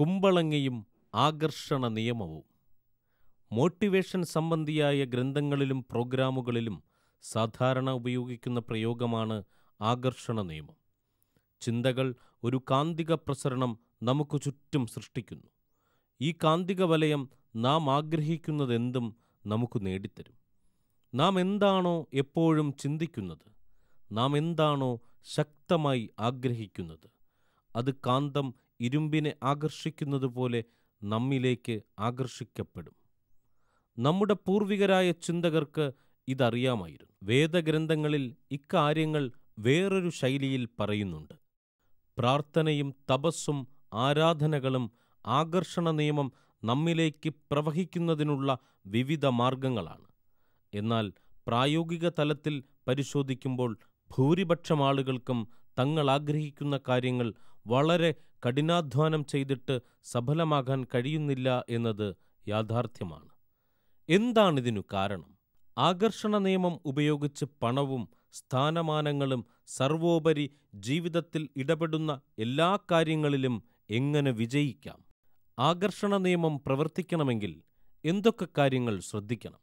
കുമ്പളങ്ങയും ആകർഷണ നിയമവും. മോട്ടിവേഷൻ സംബന്ധിയായ ഗ്രന്ഥങ്ങളിലും പ്രോഗ്രാമുകളിലും സാധാരണ ഉപയോഗിക്കുന്ന പ്രയോഗമാണ് ആകർഷണ നിയമം. ചിന്തകൾ ഒരു കാന്തിക പ്രസരണം നമുക്ക് ചുറ്റും സൃഷ്ടിക്കുന്നു. ഈ കാന്തിക വലയം നാം ആഗ്രഹിക്കുന്നതെന്തും നമുക്ക് നേടിത്തരും. നാം എന്താണോ എപ്പോഴും ചിന്തിക്കുന്നത്. നാം എന്താണോ ശക്തമായി ആഗ്രഹിക്കുന്നത്. അത് കാന്തം ഇരുമ്പിനെ ആകർഷിക്കുന്നതുപോലെ നമ്മിലേക്ക് ആകർഷിക്കപ്പെടും. നമ്മുടെ പൂർവികരായ ചിന്തകർക്ക് ഇതറിയാമായിരുന്നു. വേദഗ്രന്ഥങ്ങളിൽ ഇക്കാര്യങ്ങൾ വേറൊരു ശൈലിയിൽ പറയുന്നുണ്ട്. പ്രാർത്ഥനയും തപസ്സും ആരാധനകളും ആകർഷണ നിയമം നമ്മിലേക്ക് പ്രവഹിക്കുന്നതിനുള്ള വിവിധ മാർഗങ്ങളാണ്. എന്നാൽ പ്രായോഗിക തലത്തിൽ പരിശോധിക്കുമ്പോൾ ഭൂരിപക്ഷം ആളുകൾക്കും തങ്ങൾ ആഗ്രഹിക്കുന്ന കാര്യങ്ങൾ വളരെ കഠിനാധ്വാനം ചെയ്തിട്ട് സഫലമാകാൻ കഴിയുന്നില്ല എന്നത് യാഥാർത്ഥ്യമാണ്. എന്താണിതിനു കാരണം? ആകർഷണ നിയമം ഉപയോഗിച്ച് പണവും സ്ഥാനമാനങ്ങളും സർവോപരി ജീവിതത്തിൽ ഇടപെടുന്ന എല്ലാ കാര്യങ്ങളിലും എങ്ങനെ വിജയിക്കാം? ആകർഷണ നിയമം പ്രവർത്തിക്കണമെങ്കിൽ എന്തൊക്കെ കാര്യങ്ങൾ ശ്രദ്ധിക്കണം?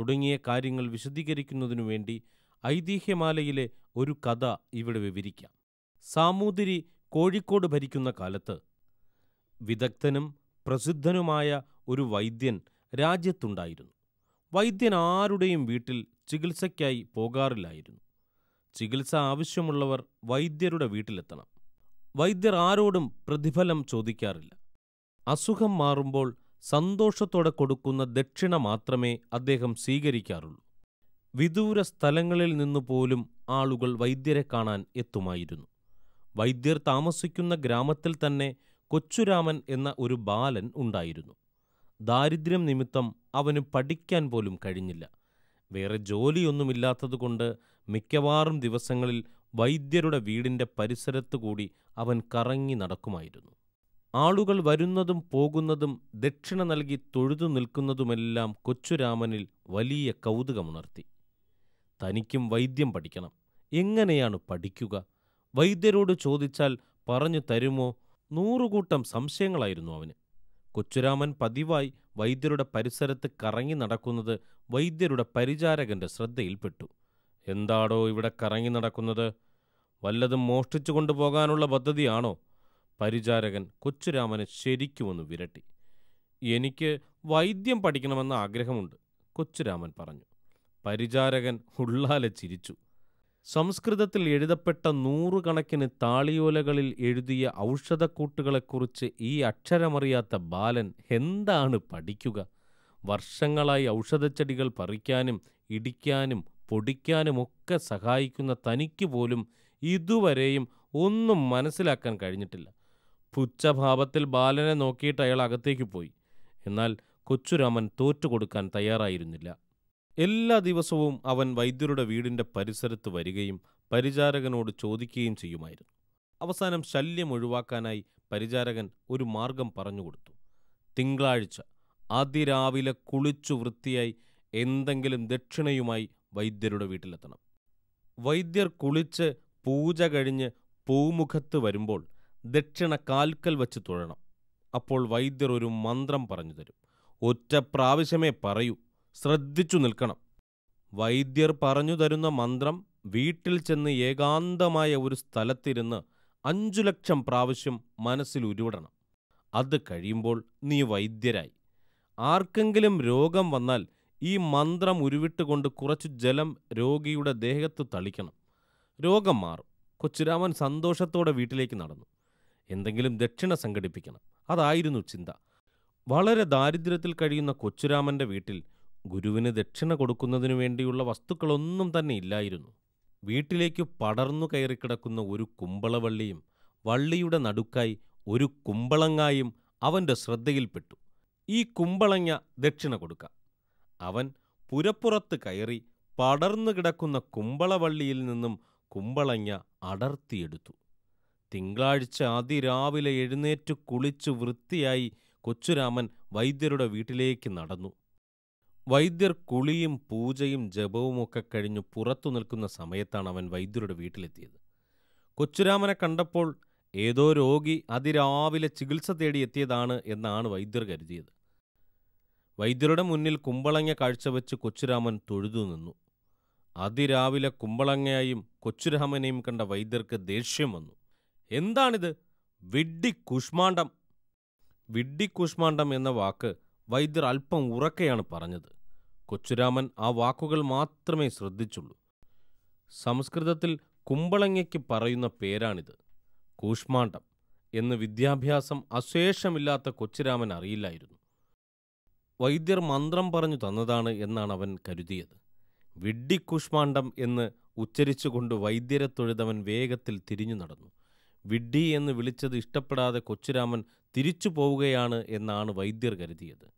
തുടങ്ങിയ കാര്യങ്ങൾ വിശദീകരിക്കുന്നതിനു വേണ്ടി ഐതിഹ്യമാലയിലെ ഒരു കഥ ഇവിടെ വിവരിക്കാം. സാമൂതിരി കോഴിക്കോട് ഭരിക്കുന്ന കാലത്ത് വിദഗ്ധനും പ്രസിദ്ധനുമായ ഒരു വൈദ്യൻ രാജ്യത്തുണ്ടായിരുന്നു. വൈദ്യൻ ആരുടെയും വീട്ടിൽ ചികിത്സയ്ക്കായി പോകാറില്ലായിരുന്നു. ചികിത്സ ആവശ്യമുള്ളവർ വൈദ്യരുടെ വീട്ടിലെത്തണം. വൈദ്യർ ആരോടും പ്രതിഫലം ചോദിക്കാറില്ല. അസുഖം മാറുമ്പോൾ സന്തോഷത്തോടെ കൊടുക്കുന്ന ദക്ഷിണ മാത്രമേ അദ്ദേഹം സ്വീകരിക്കാറുള്ളൂ. വിദൂര സ്ഥലങ്ങളിൽ നിന്നു പോലും ആളുകൾ വൈദ്യരെ കാണാൻ എത്തുമായിരുന്നു. വൈദ്യർ താമസിക്കുന്ന ഗ്രാമത്തിൽ തന്നെ കൊച്ചുരാമൻ എന്ന ഒരു ബാലൻ ഉണ്ടായിരുന്നു. ദാരിദ്ര്യം നിമിത്തം അവന് പഠിക്കാൻ പോലും കഴിഞ്ഞില്ല. വേറെ ജോലിയൊന്നുമില്ലാത്തതുകൊണ്ട് മിക്കവാറും ദിവസങ്ങളിൽ വൈദ്യരുടെ വീടിന്റെ പരിസരത്തു കൂടി അവൻ കറങ്ങി നടക്കുമായിരുന്നു. ആളുകൾ വരുന്നതും പോകുന്നതും ദക്ഷിണ നൽകി തൊഴുതു നിൽക്കുന്നതുമെല്ലാം കൊച്ചുരാമനിൽ വലിയ കൗതുകമുണർത്തി. തനിക്കും വൈദ്യം പഠിക്കണം. എങ്ങനെയാണ് പഠിക്കുക? വൈദ്യരോട് ചോദിച്ചാൽ പറഞ്ഞു തരുമോ? നൂറുകൂട്ടം സംശയങ്ങളായിരുന്നു അവന്. കൊച്ചുരാമൻ പതിവായി വൈദ്യരുടെ പരിസരത്ത് കറങ്ങി നടക്കുന്നത് വൈദ്യരുടെ പരിചാരകന്റെ ശ്രദ്ധയിൽപ്പെട്ടു. എന്താടോ ഇവിടെ കറങ്ങി നടക്കുന്നത്? വല്ലതും മോഷ്ടിച്ചു കൊണ്ടുപോകാനുള്ള പദ്ധതിയാണോ? പരിചാരകൻ കൊച്ചുരാമനെ ശരിക്കുമൊന്ന് വിരട്ടി. എനിക്ക് വൈദ്യം പഠിക്കണമെന്ന ആഗ്രഹമുണ്ട് കൊച്ചുരാമൻ പറഞ്ഞു. പരിചാരകൻ ഉള്ളാലെ ചിരിച്ചു. സംസ്കൃതത്തിൽ എഴുതപ്പെട്ട നൂറുകണക്കിന് താളിയോലകളിൽ എഴുതിയ ഔഷധക്കൂട്ടുകളെക്കുറിച്ച് ഈ അക്ഷരമറിയാത്ത ബാലൻ എന്താണ് പഠിക്കുക? വർഷങ്ങളായി ഔഷധച്ചെടികൾ പറിക്കാനും ഇടിക്കാനും പൊടിക്കാനുമൊക്കെ സഹായിക്കുന്ന തനിക്ക് പോലും ഇതുവരെയും ഒന്നും മനസ്സിലാക്കാൻ കഴിഞ്ഞിട്ടില്ല. പുച്ഛഭാവത്തിൽ ബാലനെ നോക്കിയിട്ട് അയാൾ അകത്തേക്ക് പോയി. എന്നാൽ കൊച്ചുരാമൻ തോറ്റുകൊടുക്കാൻ തയ്യാറായിരുന്നില്ല. എല്ലാ ദിവസവും അവൻ വൈദ്യരുടെ വീടിന്റെ പരിസരത്ത് വരികയും പരിചാരകനോട് ചോദിക്കുകയും ചെയ്യുമായിരുന്നു. അവസാനം ശല്യം ഒഴിവാക്കാനായി പരിചാരകൻ ഒരു മാർഗം പറഞ്ഞുകൊടുത്തു തിങ്കളാഴ്ച അതിരാവിലെ കുളിച്ചു വൃത്തിയായി എന്തെങ്കിലും ദക്ഷിണയുമായി വൈദ്യരുടെ വീട്ടിലെത്തണം. വൈദ്യർ കുളിച്ച് പൂജ കഴിഞ്ഞ് പൂമുഖത്ത് വരുമ്പോൾ ദക്ഷിണ കാൽക്കൽ വച്ച് തൊഴണം. അപ്പോൾ വൈദ്യർ ഒരു മന്ത്രം പറഞ്ഞു തരും. ഒറ്റ പ്രാവശ്യമേ പറയൂ. ശ്രദ്ധിച്ചു നിൽക്കണം. വൈദ്യർ പറഞ്ഞു തരുന്ന മന്ത്രം വീട്ടിൽ ചെന്ന് ഏകാന്തമായ ഒരു സ്ഥലത്തിരുന്ന് അഞ്ചു ലക്ഷം പ്രാവശ്യം മനസ്സിൽ ഉരുവിടണം. അത് കഴിയുമ്പോൾ നീ വൈദ്യരായി. ആർക്കെങ്കിലും രോഗം വന്നാൽ ഈ മന്ത്രം ഉരുവിട്ടുകൊണ്ട് കുറച്ച് ജലം രോഗിയുടെ ദേഹത്ത് തളിക്കണം. രോഗം മാറും. കൊച്ചുരാമൻ സന്തോഷത്തോടെ വീട്ടിലേക്ക് നടന്നു. എന്തെങ്കിലും ദക്ഷിണ സംഘടിപ്പിക്കണം. അതായിരുന്നു ചിന്ത. വളരെ ദാരിദ്ര്യത്തിൽ കഴിയുന്ന കൊച്ചുരാമന്റെ വീട്ടിൽ ഗുരുവിന് ദക്ഷിണ കൊടുക്കുന്നതിനു വേണ്ടിയുള്ള വസ്തുക്കളൊന്നും തന്നെ ഇല്ലായിരുന്നു. വീട്ടിലേക്ക് പടർന്നു കയറിക്കിടക്കുന്ന ഒരു കുമ്പളവള്ളിയും വള്ളിയുടെ നടുക്കായി ഒരു കുമ്പളങ്ങായും അവന്റെ ശ്രദ്ധയിൽപ്പെട്ടു ഈ കുമ്പളങ്ങ ദക്ഷിണ കൊടുക്കാം. അവൻ പുരപ്പുറത്ത് കയറി പടർന്നു കിടക്കുന്ന കുമ്പളവള്ളിയിൽ നിന്നും കുമ്പളങ്ങ അടർത്തിയെടുത്തു. തിങ്കളാഴ്ച അതിരാവിലെ എഴുന്നേറ്റ് കുളിച്ചു വൃത്തിയായി കൊച്ചുരാമൻ വൈദ്യരുടെ വീട്ടിലേക്ക് നടന്നു. വൈദ്യർ കുളിയും പൂജയും ജപവുമൊക്കെ കഴിഞ്ഞു പുറത്തു നിൽക്കുന്ന സമയത്താണ് അവൻ വൈദ്യരുടെ വീട്ടിലെത്തിയത്. കൊച്ചുരാമനെ കണ്ടപ്പോൾ ഏതോ രോഗി അതിരാവിലെ ചികിത്സ തേടി എത്തിയതാണ് എന്നാണ് വൈദ്യർ കരുതിയത്. വൈദ്യരുടെ മുന്നിൽ കുമ്പളങ്ങ കാഴ്ചവെച്ച് കൊച്ചുരാമൻ തൊഴുതു നിന്നു. അതിരാവിലെ കുമ്പളങ്ങയായും കൊച്ചുരാമനെയും കണ്ട വൈദ്യർക്ക് ദേഷ്യം വന്നു. എന്താണിത്? വിഡ്ഡി കുഷ്മാണ്ഡം വിഡ്ഡി കുഷ്മാണ്ഡം എന്ന വാക്ക് വൈദ്യർ അല്പം ഉറക്കെയാണ് പറഞ്ഞത്. കൊച്ചുരാമൻ ആ വാക്കുകൾ മാത്രമേ ശ്രദ്ധിച്ചുള്ളൂ. സംസ്കൃതത്തിൽ കുമ്പളങ്ങയ്ക്ക് പറയുന്ന പേരാണിത്. കൂഷ്മാണ്ഡം എന്ന് വിദ്യാഭ്യാസം അശേഷമില്ലാത്ത കൊച്ചുരാമൻ അറിയില്ലായിരുന്നു. വൈദ്യർ മന്ത്രം പറഞ്ഞു തന്നതാണ് എന്നാണ് അവൻ കരുതിയത്. വിഡ്ഢിക്കുഷ്മാണ്ഡം എന്ന് ഉച്ചരിച്ചുകൊണ്ട് വൈദ്യരെ തൊഴുതവൻ വേഗത്തിൽ തിരിഞ്ഞു നടന്നു. വിഡ്ഢി എന്ന് വിളിച്ചത് ഇഷ്ടപ്പെടാതെ കൊച്ചുരാമൻ തിരിച്ചു പോവുകയാണ് എന്നാണ് വൈദ്യർ കരുതിയത്.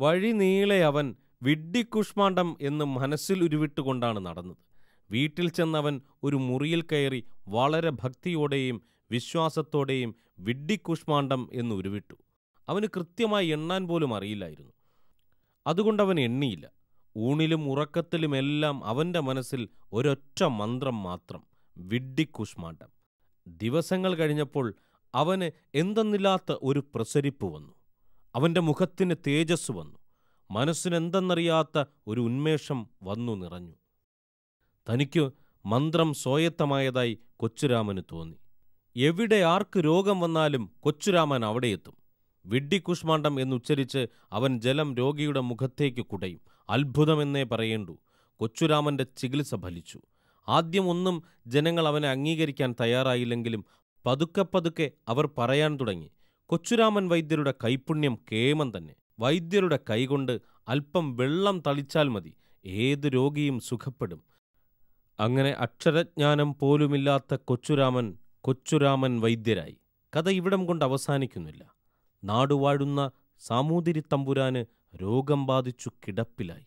വഴി നീളെ അവൻ വിഡ്ഢിക്കുഷ്മാണ്ഡം എന്ന് മനസ്സിൽ ഉരുവിട്ടുകൊണ്ടാണ് നടന്നത്. വീട്ടിൽ ചെന്നവൻ ഒരു മുറിയിൽ കയറി വളരെ ഭക്തിയോടെയും വിശ്വാസത്തോടെയും വിഡ്ഢിക്കുഷ്മാണ്ഡം എന്ന് ഉരുവിട്ടു. അവന് കൃത്യമായി എണ്ണാൻ പോലും അറിയില്ലായിരുന്നു. അതുകൊണ്ടവൻ എണ്ണിയില്ല. ഊണിലും ഉറക്കത്തിലുമെല്ലാം അവന്റെ മനസ്സിൽ ഒരൊറ്റ മന്ത്രം മാത്രം വിഡ്ഢിക്കുഷ്മാണ്ഡം ദിവസങ്ങൾ കഴിഞ്ഞപ്പോൾ അവന് എന്തെന്നില്ലാത്ത ഒരു പ്രസരിപ്പ് വന്നു. അവന്റെ മുഖത്തിന് തേജസ് വന്നു. മനസ്സിനെന്തെന്നറിയാത്ത ഒരു ഉന്മേഷം വന്നു നിറഞ്ഞു. തനിക്ക് മന്ത്രം സ്വായത്തമായതായി കൊച്ചുരാമന് തോന്നി. എവിടെ ആർക്ക് രോഗം വന്നാലും കൊച്ചുരാമൻ അവിടെയെത്തും വിഡ്ഢിക്കുഷ്മാണ്ഡം എന്നുച്ചരിച്ച് അവൻ ജലം രോഗിയുടെ മുഖത്തേക്ക് കുടയും. അത്ഭുതമെന്നേ പറയേണ്ടു. കൊച്ചുരാമന്റെ ചികിത്സ ഫലിച്ചു. ആദ്യം ഒന്നും ജനങ്ങൾ അവനെ അംഗീകരിക്കാൻ തയ്യാറായില്ലെങ്കിലും പതുക്കെ പതുക്കെ അവർ പറയാൻ തുടങ്ങി. കൊച്ചുരാമൻ വൈദ്യരുടെ കൈപുണ്യം കേമം തന്നെ. വൈദ്യരുടെ കൈകൊണ്ട് അല്പം വെള്ളം തളിച്ചാൽ മതി. ഏത് രോഗിയും സുഖപ്പെടും. അങ്ങനെ അക്ഷരജ്ഞാനം പോലുമില്ലാത്ത കൊച്ചുരാമൻ കൊച്ചുരാമൻ വൈദ്യരായി. കഥ ഇവിടം കൊണ്ട് അവസാനിക്കുന്നില്ല. നാടുവാഴുന്ന സാമൂതിരി തമ്പുരാന് രോഗം ബാധിച്ചു കിടപ്പിലായി.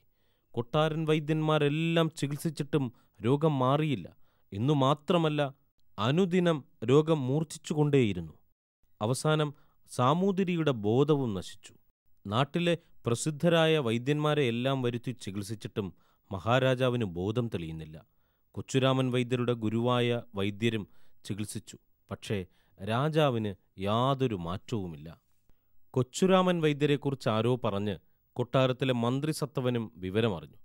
കൊട്ടാരൻ വൈദ്യന്മാരെല്ലാം ചികിത്സിച്ചിട്ടും രോഗം മാറിയില്ല. എന്നു മാത്രമല്ല അനുദിനം രോഗം മൂർച്ഛിച്ചുകൊണ്ടേയിരുന്നു. അവസാനം സാമൂതിരിയുടെ ബോധവും നശിച്ചു. നാട്ടിലെ പ്രസിദ്ധരായ വൈദ്യന്മാരെ എല്ലാം വരുത്തി ചികിത്സിച്ചിട്ടും മഹാരാജാവിന് ബോധം തെളിയുന്നില്ല. കൊച്ചുരാമൻ വൈദ്യരുടെ ഗുരുവായ വൈദ്യരും ചികിത്സിച്ചു. പക്ഷേ രാജാവിന് യാതൊരു മാറ്റവുമില്ല. കൊച്ചുരാമൻ വൈദ്യരെക്കുറിച്ച് ആരോ പറഞ്ഞ് കൊട്ടാരത്തിലെ മന്ത്രിസത്തവനും വിവരമറിഞ്ഞു.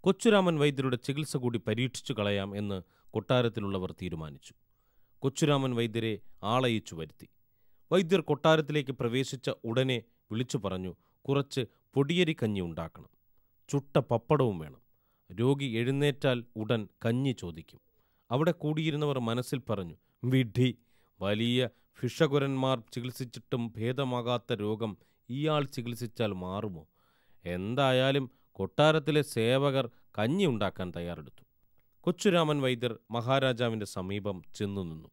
കൊച്ചുരാമൻ വൈദ്യരുടെ ചികിത്സ കൂടി പരീക്ഷിച്ചു കളയാം എന്ന് കൊട്ടാരത്തിലുള്ളവർ തീരുമാനിച്ചു. കൊച്ചുരാമൻ വൈദ്യരെ ആളയിച്ചു വരുത്തി. വൈദ്യർ കൊട്ടാരത്തിലേക്ക് പ്രവേശിച്ച ഉടനെ വിളിച്ചു പറഞ്ഞു കുറച്ച് പൊടിയരി കഞ്ഞി ഉണ്ടാക്കണം. ചുട്ട പപ്പടവും വേണം. രോഗി എഴുന്നേറ്റാൽ ഉടൻ കഞ്ഞി ചോദിക്കും. അവിടെ കൂടിയിരുന്നവർ മനസ്സിൽ പറഞ്ഞു വിഡ്ഢി വലിയ ഫിഷകുരന്മാർ ചികിത്സിച്ചിട്ടും ഭേദമാകാത്ത രോഗം ഇയാൾ ചികിത്സിച്ചാൽ മാറുമോ? എന്തായാലും കൊട്ടാരത്തിലെ സേവകർ കഞ്ഞി ഉണ്ടാക്കാൻ തയ്യാറെടുത്തു. കൊച്ചുരാമൻ വൈദ്യർ മഹാരാജാവിന്റെ സമീപം ചെന്നു നിന്നു.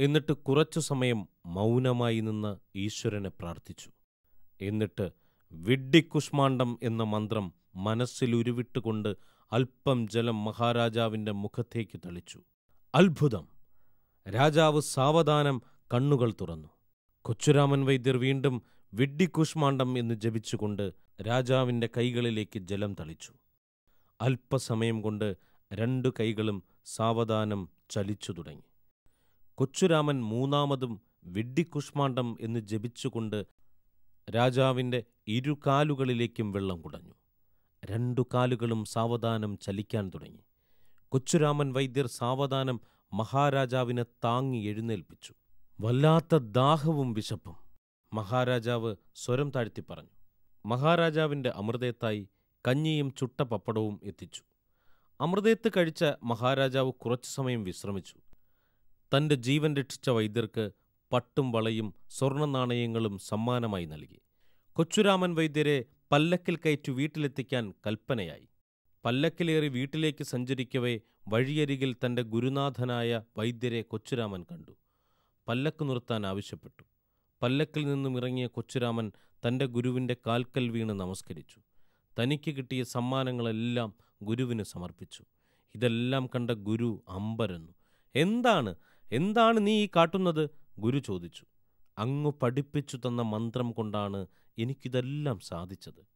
എന്നിട്ട് കുറച്ചു സമയം മൗനമായി നിന്ന് ഈശ്വരനെ പ്രാർത്ഥിച്ചു. എന്നിട്ട് വിഡ്ഢിക്കുഷ്മാണ്ഡം എന്ന മന്ത്രം മനസ്സിൽ ഉരുവിട്ടുകൊണ്ട് അല്പം ജലം മഹാരാജാവിന്റെ മുഖത്തേക്ക് തളിച്ചു. അത്ഭുതം! രാജാവ് സാവധാനം കണ്ണുകൾ തുറന്നു. കൊച്ചുരാമൻ വൈദ്യർ വീണ്ടും വിഡ്ഢിക്കുഷ്മാണ്ഡം എന്ന് ജപിച്ചുകൊണ്ട് രാജാവിന്റെ കൈകളിലേക്ക് ജലം തളിച്ചു. അല്പസമയം കൊണ്ട് രണ്ടു കൈകളും സാവധാനം ചലിച്ചു തുടങ്ങി. കൊച്ചുരാമൻ മൂന്നാമതും വിഡ്ഢിക്കുഷ്മാണ്ഡം എന്ന് ജപിച്ചുകൊണ്ട് രാജാവിന്റെ ഇരുകാലുകളിലേക്കും വെള്ളം കുടഞ്ഞു. രണ്ടു കാലുകളും സാവധാനം ചലിക്കാൻ തുടങ്ങി. കൊച്ചുരാമൻ വൈദ്യർ സാവധാനം മഹാരാജാവിനെ താങ്ങി എഴുന്നേൽപ്പിച്ചു. വല്ലാത്ത ദാഹവും വിശപ്പും മഹാരാജാവ് സ്വരം താഴ്ത്തി പറഞ്ഞു. മഹാരാജാവിന്റെ അമൃതയത്തായി കഞ്ഞിയും ചുട്ട പപ്പടവും എത്തിച്ചു. അമൃതയത്ത് കഴിച്ച മഹാരാജാവ് കുറച്ചു സമയം വിശ്രമിച്ചു. തന്റെ ജീവൻ രക്ഷിച്ച വൈദ്യർക്ക് പട്ടും വളയും സ്വർണ നാണയങ്ങളും സമ്മാനമായി നൽകി. കൊച്ചുരാമൻ വൈദ്യരെ പല്ലക്കിൽ കയറ്റി വീട്ടിലെത്തിക്കാൻ കൽപ്പനയായി. പല്ലക്കിലേറി വീട്ടിലേക്ക് സഞ്ചരിക്കവേ വഴിയരികിൽ തന്റെ ഗുരുനാഥനായ വൈദ്യരെ കൊച്ചുരാമൻ കണ്ടു. പല്ലക്ക് നിർത്താൻ ആവശ്യപ്പെട്ടു. പല്ലക്കിൽ നിന്നും ഇറങ്ങിയ കൊച്ചുരാമൻ തന്റെ ഗുരുവിന്റെ കാൽക്കൽ വീണ് നമസ്കരിച്ചു. തനിക്ക് കിട്ടിയ സമ്മാനങ്ങളെല്ലാം ഗുരുവിന് സമർപ്പിച്ചു. ഇതെല്ലാം കണ്ട ഗുരു അമ്പരന്നു. എന്താണ്? എന്താണ് നീ ഈ കാട്ടുന്നത്? ഗുരു ചോദിച്ചു. അങ്ങ് പഠിപ്പിച്ചു തന്ന മന്ത്രം കൊണ്ടാണ് എനിക്കിതെല്ലാം സാധിച്ചത്.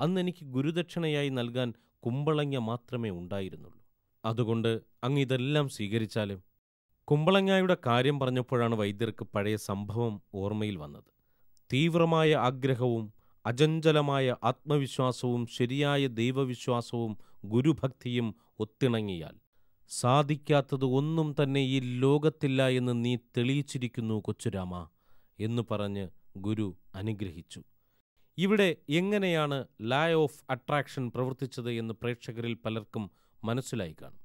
അന്ന് എനിക്ക് ഗുരുദക്ഷിണയായി നൽകാൻ കുമ്പളങ്ങ മാത്രമേ ഉണ്ടായിരുന്നുള്ളൂ. അതുകൊണ്ട് അങ്ങ് ഇതെല്ലാം സ്വീകരിച്ചാലും? കുമ്പളങ്ങായുടെ കാര്യം പറഞ്ഞപ്പോഴാണ് വൈദ്യർക്ക് പഴയ സംഭവം ഓർമ്മയിൽ വന്നത്. തീവ്രമായ ആഗ്രഹവും അചഞ്ചലമായ ആത്മവിശ്വാസവും ശരിയായ ദൈവവിശ്വാസവും ഗുരുഭക്തിയും ഒത്തിണങ്ങിയാൽ സാധിക്കാത്തത് ഒന്നും തന്നെ ഈ ലോകത്തില്ല എന്ന് നീ തെളിയിച്ചിരിക്കുന്നു കൊച്ചുരാമ എന്നു പറഞ്ഞ് ഗുരു അനുഗ്രഹിച്ചു. ഇവിടെ എങ്ങനെയാണ് ലാ ഓഫ് അട്രാക്ഷൻ പ്രവർത്തിച്ചത് എന്ന് പ്രേക്ഷകരിൽ പലർക്കും മനസ്സിലായി കാണും.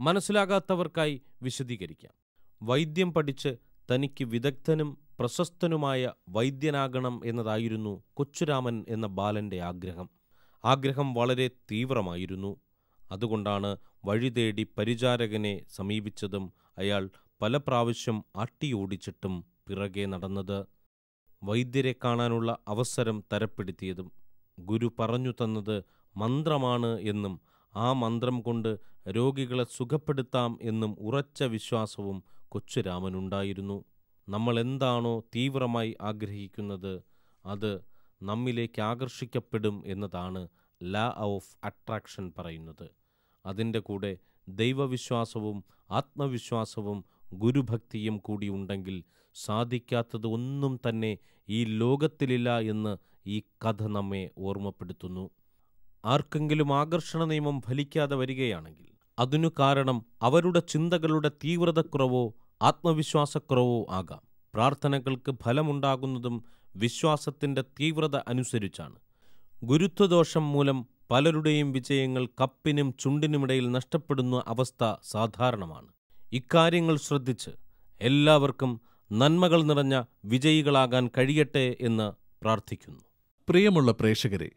മനസ്സിലാകാത്തവർക്കായി വിശദീകരിക്കാം. വൈദ്യം പഠിച്ച് തനിക്ക് വിദഗ്ധനും പ്രശസ്തനുമായ വൈദ്യനാകണം എന്നതായിരുന്നു കൊച്ചുരാമൻ എന്ന ബാലന്റെ ആഗ്രഹം. ആഗ്രഹം വളരെ തീവ്രമായിരുന്നു. അതുകൊണ്ടാണ് വഴിതേടി പരിചാരകനെ സമീപിച്ചതും അയാൾ പല പ്രാവശ്യം ആട്ടിയോടിച്ചിട്ടും പിറകെ നടന്നത് വൈദ്യരെ കാണാനുള്ള അവസരം തരപ്പെടുത്തിയതും ഗുരു പറഞ്ഞു തന്നത് മന്ത്രമാണ് എന്നും ആ മന്ത്രം കൊണ്ട് രോഗികളെ സുഖപ്പെടുത്താം എന്നും ഉറച്ച വിശ്വാസവും കൊച്ചുരാമനുണ്ടായിരുന്നു. നമ്മൾ എന്താണോ തീവ്രമായി ആഗ്രഹിക്കുന്നത് അത് നമ്മിലേക്ക് ആകർഷിക്കപ്പെടും എന്നതാണ് ലാ ഓഫ് അട്രാക്ഷൻ പറയുന്നത്. അതിന്റെ കൂടെ ദൈവവിശ്വാസവും ആത്മവിശ്വാസവും ഗുരുഭക്തിയും കൂടി ഉണ്ടെങ്കിൽ സാധിക്കാത്തത് ഒന്നും തന്നെ ഈ ലോകത്തിലില്ല എന്ന് ഈ കഥ നമ്മെ ഓർമ്മപ്പെടുത്തുന്നു. ആർക്കെങ്കിലും ആകർഷണ നിയമം ഫലിക്കാതെ വരികയാണെങ്കിൽ അതിനു കാരണം അവരുടെ ചിന്തകളുടെ തീവ്രതക്കുറവോ ആത്മവിശ്വാസക്കുറവോ ആകാം. പ്രാർത്ഥനകൾക്ക് ഫലമുണ്ടാകുന്നതും വിശ്വാസത്തിന്റെ തീവ്രത അനുസരിച്ചാണ്. ഗുരുത്വദോഷം മൂലം പലരുടെയും വിജയങ്ങൾ കപ്പിനും ചുണ്ടിനുമിടയിൽ നഷ്ടപ്പെടുന്ന അവസ്ഥ സാധാരണമാണ്. ഇക്കാര്യങ്ങൾ ശ്രദ്ധിച്ച് എല്ലാവർക്കും നന്മകൾ നിറഞ്ഞ വിജയികളാകാൻ കഴിയട്ടെ എന്ന് പ്രാർത്ഥിക്കുന്നു. പ്രിയമുള്ള പ്രേക്ഷകരെ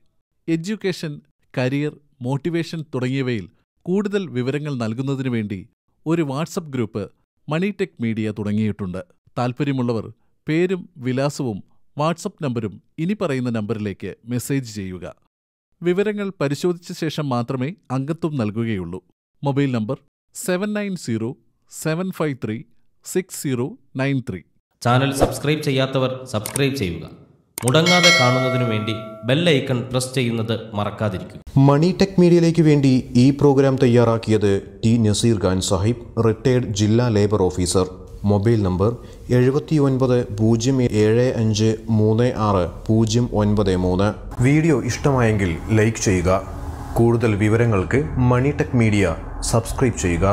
എഡ്യൂക്കേഷൻ കരിയർ മോട്ടിവേഷൻ തുടങ്ങിയവയിൽ കൂടുതൽ വിവരങ്ങൾ നൽകുന്നതിനു വേണ്ടി ഒരു വാട്സപ്പ് ഗ്രൂപ്പ് മണിടെക് മീഡിയ തുടങ്ങിയിട്ടുണ്ട്. താൽപ്പര്യമുള്ളവർ പേരും വിലാസവും വാട്സപ്പ് നമ്പരും ഇനി പറയുന്ന നമ്പറിലേക്ക് മെസ്സേജ് ചെയ്യുക. വിവരങ്ങൾ പരിശോധിച്ച ശേഷം മാത്രമേ അംഗത്വം നൽകുകയുള്ളൂ. Mobile number seven nine zero seven five three six zero nine three. Channel subscribe ചെയ്യാത്തവർ സബ്സ്ക്രൈബ് ചെയ്യുക. മുടങ്ങാതെ കാണുന്നതിനു വേണ്ടി ബെല്ലൈക്കൺ പ്രസ് ചെയ്യുന്നത് മറക്കാതിരിക്കും മണി ടെക് മീഡിയയിലേക്ക് വേണ്ടി ഈ പ്രോഗ്രാം തയ്യാറാക്കിയത് ടി നസീർ ഖാൻ സാഹിബ് റിട്ടയർഡ് ജില്ലാ ലേബർ ഓഫീസർ മൊബൈൽ നമ്പർ എഴുപത്തി ഒൻപത് പൂജ്യം ഏഴ് അഞ്ച് മൂന്ന് ആറ് പൂജ്യം ഒൻപത് മൂന്ന്. വീഡിയോ ഇഷ്ടമായെങ്കിൽ ലൈക്ക് ചെയ്യുക. കൂടുതൽ വിവരങ്ങൾക്ക് മണി ടെക് മീഡിയ സബ്സ്ക്രൈബ് ചെയ്യുക.